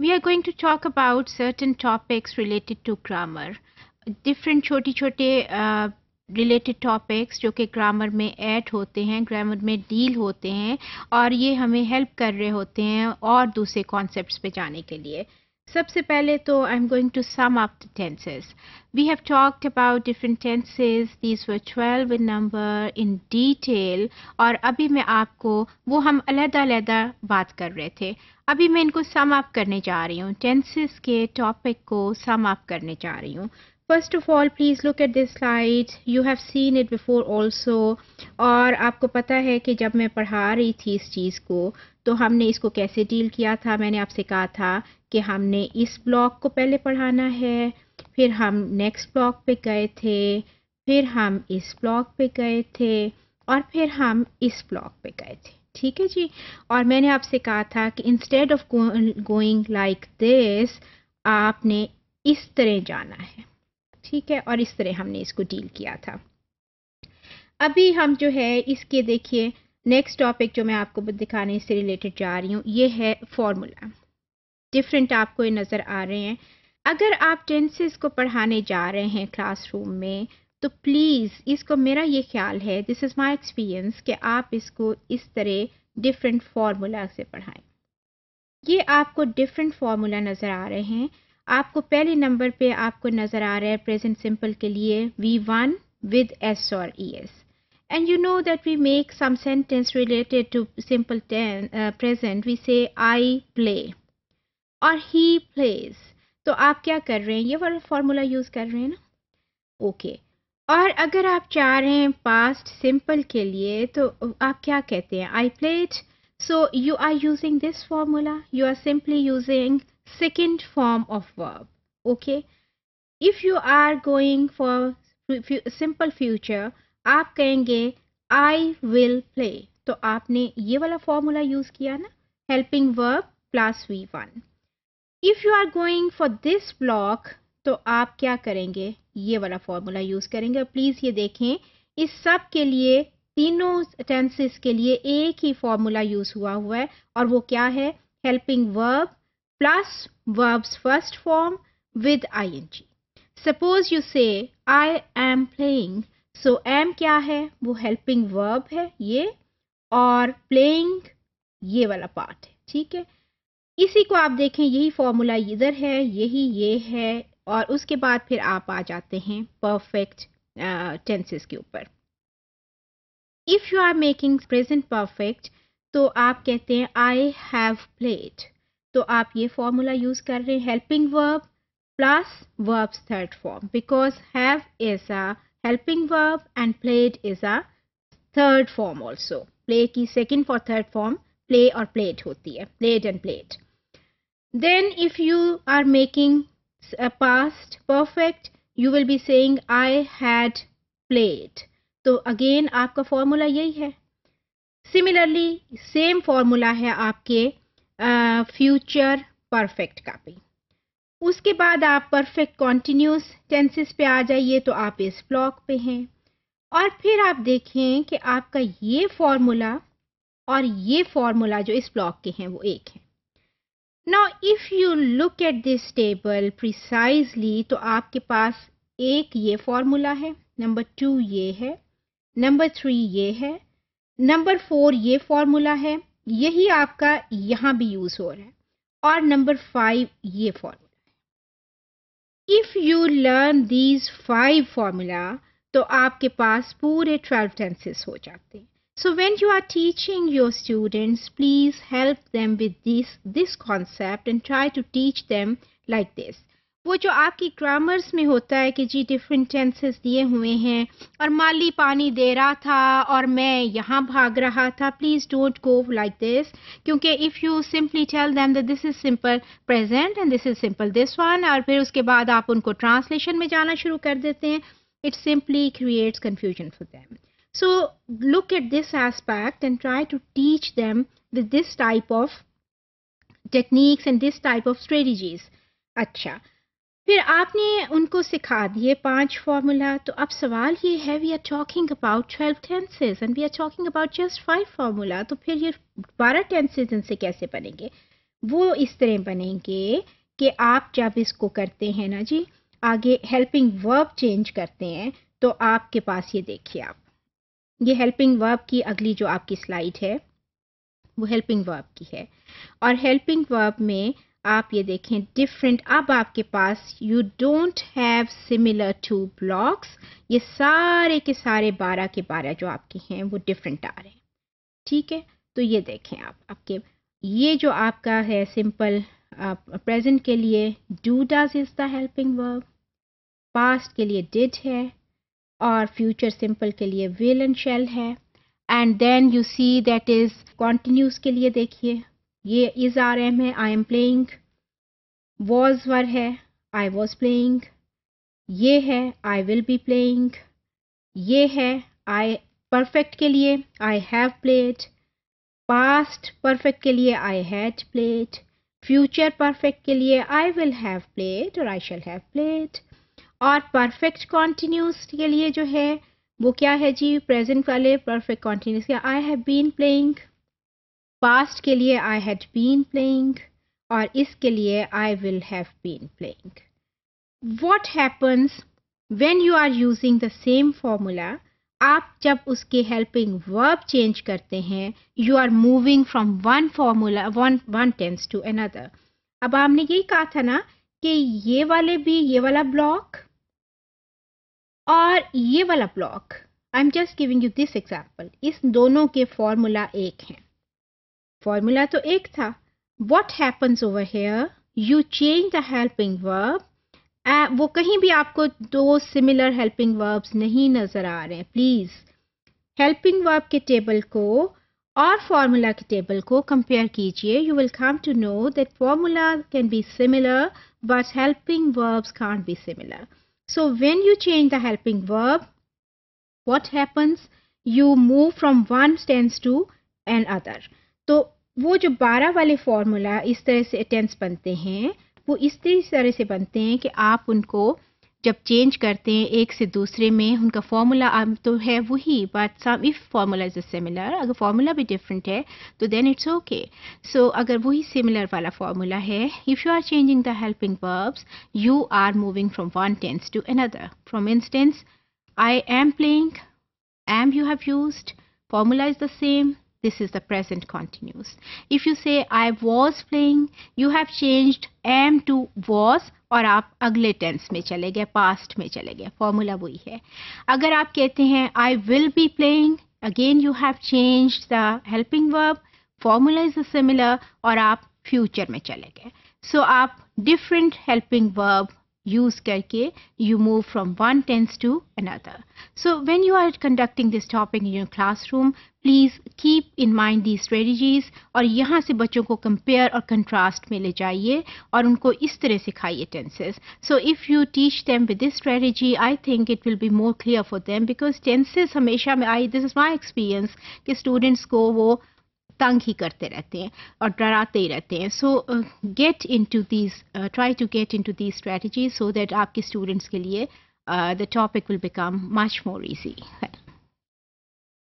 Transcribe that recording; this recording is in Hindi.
we are going to talk about certain topics related to grammar. Different छोटी छोटे रिलेटेड टॉपिक्स जो कि ग्रामर में ऐड होते हैं ग्रामर में डील होते हैं और ये हमें हेल्प कर रहे होते हैं और दूसरे कॉन्सेप्ट्स पे जाने के लिए सबसे पहले तो I am going to sum up the tenses we have talked about different tenses these were 12 in number in detail और अभी मैं आपको वो हम अलग-अलग बात कर रहे थे। अभी मैं इनको सम अप करने जा रही हूँ। टेंसेस के टॉपिक को सम अप करने जा रही हूँ। First of all please look at this slide you have seen it before also और आपको पता है कि जब मैं पढ़ा रही थी इस चीज़ को तो हमने इसको कैसे डील किया था? मैंने आपसे कहा था कि हमने इस ब्लॉक को पहले पढ़ाना है, फिर हम नेक्स्ट ब्लॉक पे गए थे, फिर हम इस ब्लॉक पे गए थे और फिर हम इस ब्लॉक पे गए थे। ठीक है जी? और मैंने आपसे कहा था कि instead of going like this आपने इस तरह जाना है। ठीक है? और इस तरह हमने इसको डील किया था। अभी हम जो है, इसके देखिए नेक्स्ट टॉपिक जो मैं आपको दिखाने से रिलेटेड जा रही हूँ, ये है फॉर्मूला डिफरेंट आपको ये नज़र आ रहे हैं. अगर आप टेंसेस को पढ़ाने जा रहे हैं क्लासरूम में तो प्लीज़ इसको मेरा ये ख्याल है दिस इज़ माई एक्सपीरियंस कि आप इसको इस तरह डिफरेंट फार्मूला से पढ़ाएँ. ये आपको डिफरेंट फार्मूला नज़र आ रहे हैं. आपको पहले नंबर पे आपको नज़र आ रहा है प्रेजेंट सिंपल के लिए वी वन विद एस और E S and you know that we make some sentence related to simple present we say I play और ही प्लेज तो आप क्या कर रहे हैं? ये वाला फॉर्मूला यूज़ कर रहे हैं ना? Okay okay. और अगर आप चाह रहे हैं पास्ट सिंपल के लिए तो आप क्या कहते हैं? I played so you are using this formula you are simply using second form of verb. Okay? If you are going for simple future आप कहेंगे आई विल प्ले तो आपने ये वाला फॉर्मूला यूज़ किया ना helping verb plus V one if you are going for this block तो आप क्या करेंगे? ये वाला फॉर्मूला यूज़ करेंगे। प्लीज़ ये देखें, इस सब के लिए, तीनों टेंसेस के लिए एक ही फॉर्मूला यूज़ हुआ हुआ है, और वो क्या है? Helping verb plus verbs first form with I N G suppose you say I am am playing. So, am क्या है? वो हेल्पिंग वर्ब है ये और प्लेइंग ये वाला पार्ट है, ठीक है? इसी को आप देखें, यही फॉर्मूला इधर है, यही ये है और उसके बाद फिर आप आ जाते हैं परफेक्ट टेंसेस के ऊपर। If you are making present perfect तो आप कहते हैं आई हैव प्लेड तो आप ये फॉर्मूला यूज़ कर रहे हैं helping verb plus verbs third form because have is a helping verb and played is a third form also play की second for third form play और प्लेड होती है। Played and played then if you are making past perfect you will be saying I had played तो अगेन आपका फॉर्मूला यही है। सिमिलरली सेम फॉर्मूला है आपके फ्यूचर परफेक्ट का भी। उसके बाद आप परफेक्ट कॉन्टीन्यूस टेंसेस पे आ जाइए तो आप इस ब्लॉक पे हैं। और फिर आप देखें कि आपका ये फॉर्मूला और ये फॉर्मूला जो इस ब्लॉक के हैं, वो एक है। Now if you look at this table precisely तो आपके पास एक ये फॉर्मूला है नंबर टू ये है नंबर थ्री ये है नंबर फोर ये फॉर्मूला है, यही आपका यहाँ भी यूज़ हो रहा है, और नंबर फाइव ये formula you learn these five formula तो आपके पास पूरे ट्वेल्व टेंसेस हो जाते हैं। So when you are teaching your students please help them with this this concept and try to teach them like this वो जो आपकी ग्रामर्स में होता है कि जी डिफरेंट टेंसेस दिए हुए हैं, और माली पानी दे रहा था और मैं यहाँ भाग रहा था please don't go like this क्योंकि if you simply tell them that this is simple present and this is simple this one और फिर उसके बाद आप उनको ट्रांसलेशन में जाना शुरू कर देते हैं it simply creates confusion for them so look at this aspect and try to teach them with this type of techniques and this type of strategies अच्छा। फिर आपने उनको सिखा दिए पाँच फार्मूला तो अब सवाल ये है we are talking about twelve tenses and we are talking about just five formula तो फिर ये बारह टेंसेज इनसे कैसे बनेंगे? वो इस तरह बनेंगे कि आप जब इसको करते हैं ना जी, आगे हेल्पिंग वर्ब चेंज करते हैं तो आपके पास ये देखिए आप, ये हेल्पिंग वर्ब की अगली जो आपकी स्लाइड है, वो हेल्पिंग वर्ब की है, और हेल्पिंग वर्ब में आप ये देखें डिफरेंट अब आपके पास you don't have similar two blocks ये सारे के सारे बारह के बारह जो आपके हैं, वो डिफरेंट आ रहे हैं। ठीक है? तो ये देखें आप, आपके, ये जो आपका है सिंपल प्रेजेंट के लिए do does is the helping verb past के लिए डिड है और फ्यूचर सिंपल के लिए विल एंड शेल है। And then you see that is continuous के लिए देखिए। ये इज़ आर एम है I am playing was were है आई वॉज़ प्लेइंग ये है आई विल बी प्लेइंग ये है आई परफेक्ट के लिए I have played past perfect के लिए I had played future perfect के लिए आई विल हैव प्लेड और आई शेल हैव प्लेड और परफेक्ट कॉन्टिन्यूस के लिए जो है, वो क्या है जी? प्रेजेंट वाले परफेक्ट कॉन्टिन्यूस के I have been playing past के लिए आई हैड बीन प्लेइंग और इसके लिए I will have been playing what happens when you are using the same formula आप जब उसके हेल्पिंग वर्ब चेंज करते हैं you are moving from one formula one one tense to another अब आपने यही कहा था ना कि ये वाले भी ये वाला ब्लॉक और ये वाला block I am just giving you this example इस दोनों के फॉर्मूला एक हैं। फॉर्मूला तो एक था। What happens over here you change the helping verb वो कहीं भी आपको दो सिमिलर हेल्पिंग वर्ब्स नहीं नज़र आ रहे हैं प्लीज़ हेल्पिंग वर्ब के टेबल को और फार्मूला के टेबल को कंपेयर कीजिए। You will come to know that formula can be similar but helping verbs can't be similar So when you change the helping verb, what happens? You move from one tense to another. तो वो जो बारह वाले फॉर्मूला इस तरह से टेंस बनते हैं, वो इस तरह से बनते हैं कि आप उनको जब चेंज करते हैं एक से दूसरे में, उनका फॉर्मूला तो है वही but some if formula is similar अगर फार्मूला भी डिफरेंट है तो देन इट्स ओके सो अगर वही सिमिलर वाला फार्मूला है if you are changing the helping verbs you are moving from one tense to another from instance I am playing am you have used formula is the same this is the present continuous. If you say i was playing you have changed am to was और आप अगले टेंस में चले गए पास्ट में चले गए। फॉर्मूला वही है। अगर आप कहते हैं I will be playing again you have change the helping verb formula is similar और आप फ्यूचर में चले गए। सो so, आप different helping verb use karke you move from one tense to another. So when you are conducting this topic in your classroom, please keep in mind these strategies और यहाँ से बच्चों को compare और contrast में ले जाइए और उनको इस तरह सिखाइए tenses. So if you teach them with this strategy, I think it will be more clear for them because tenses हमेशा में I this is my experience कि students को वो तंग ही करते रहते हैं और डराते ही रहते हैं। So get in to these try to get in to these strategies so that आपके स्टूडेंट्स के लिए the topic will become much more easy